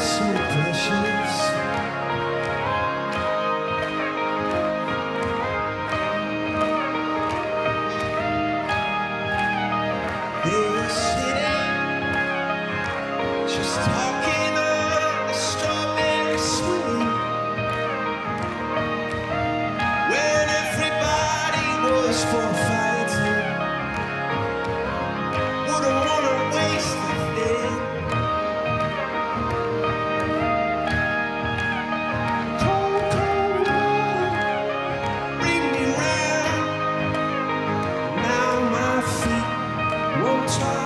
so precious. try.